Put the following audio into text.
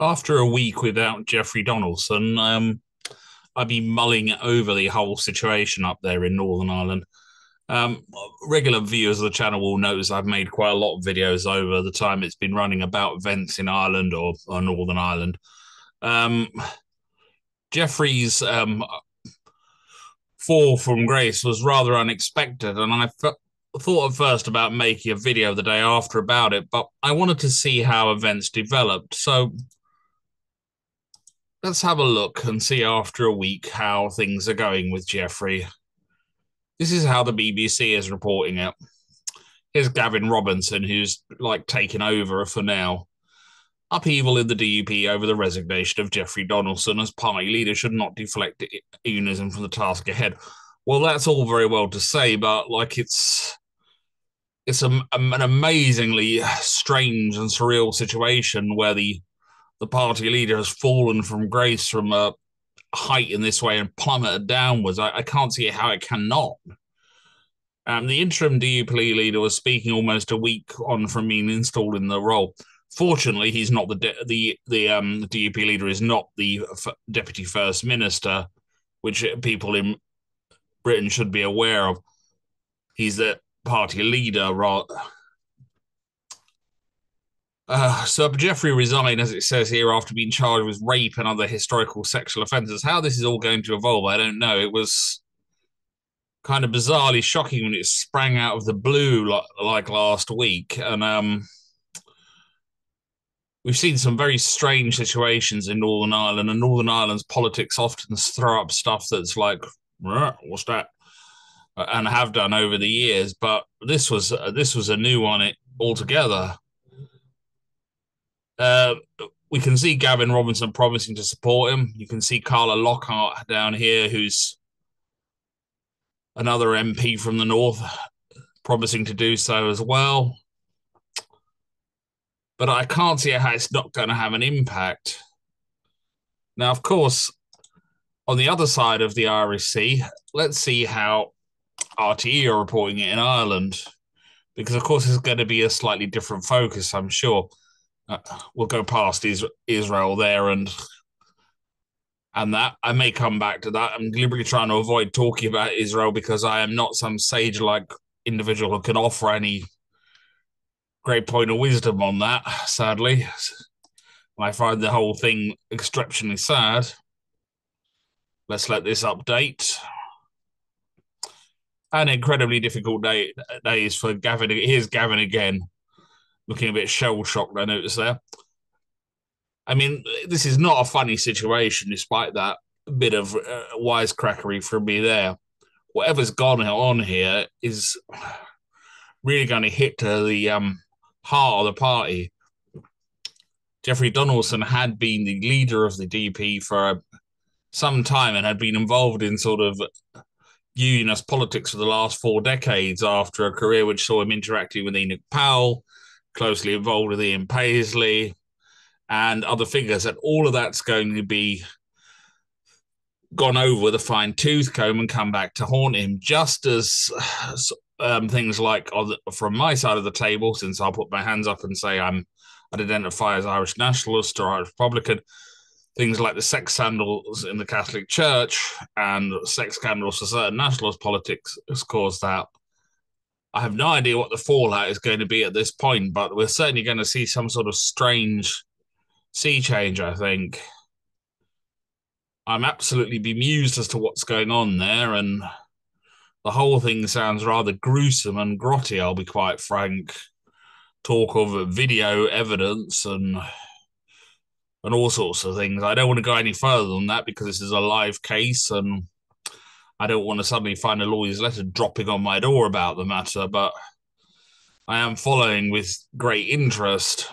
after a week without Jeffrey Donaldson, um, I've been mulling over the whole situation up there in Northern Ireland. Um, regular viewers of the channel will notice I've made quite a lot of videos over the time it's been running about events in Ireland or, or Northern Ireland. Um, Jeffrey's um, fall from grace was rather unexpected, and I thought at first about making a video the day after about it, but I wanted to see how events developed. So let's have a look and see after a week how things are going with Jeffrey. This is how the BBC is reporting it. Here's Gavin Robinson, who's like taken over for now. Upheaval in the DUP over the resignation of Jeffrey Donaldson as party leader should not deflect unionism from the task ahead. Well, that's all very well to say, but like it's it's a, an amazingly strange and surreal situation where the the party leader has fallen from grace from a height in this way and plummeted downwards. I, I can't see how it cannot. Um, the interim DUP leader was speaking almost a week on from being installed in the role. Fortunately, he's not the de- the the um, DUP leader is not the f- deputy first minister, which people in Britain should be aware of. He's the party leader. Uh, so Jeffrey resigned, as it says here, after being charged with rape and other historical sexual offences. How this is all going to evolve, I don't know. It was kind of bizarrely shocking when it sprang out of the blue like, like last week, and um, we've seen some very strange situations in Northern Ireland, and Northern Ireland's politics often throw up stuff that's like, what's that? and have done over the years. But this was uh, this was a new one it, altogether. Uh, we can see Gavin Robinson promising to support him. You can see Carla Lockhart down here, who's another MP from the north, promising to do so as well. But I can't see how it's not going to have an impact. Now, of course, on the other side of the Irish Sea, let's see how RTE are reporting it in Ireland, because of course it's going to be a slightly different focus. I'm sure uh, we'll go past is- Israel there and and that I may come back to that. I'm deliberately trying to avoid talking about Israel because I am not some sage like individual who can offer any great point of wisdom on that. Sadly, I find the whole thing exceptionally sad. Let's let this update an incredibly difficult day days for Gavin. Here's Gavin again, looking a bit shell shocked. I noticed there. I mean, this is not a funny situation, despite that bit of uh, wisecrackery from me there. Whatever's gone on here is really going to hit to the um, heart of the party. Jeffrey Donaldson had been the leader of the DP for some time and had been involved in sort of unionist politics for the last four decades after a career which saw him interacting with Enoch Powell, closely involved with Ian Paisley, and other figures. And all of that's going to be gone over with a fine tooth comb and come back to haunt him, just as um, things like from my side of the table, since I'll put my hands up and say I'm I'd identify as Irish nationalist or Irish Republican things like the sex scandals in the Catholic Church and sex scandals for certain nationalist politics has caused that. I have no idea what the fallout is going to be at this point, but we're certainly going to see some sort of strange sea change, I think. I'm absolutely bemused as to what's going on there, and the whole thing sounds rather gruesome and grotty, I'll be quite frank. Talk of video evidence and and all sorts of things. I don't want to go any further than that because this is a live case and I don't want to suddenly find a lawyer's letter dropping on my door about the matter, but I am following with great interest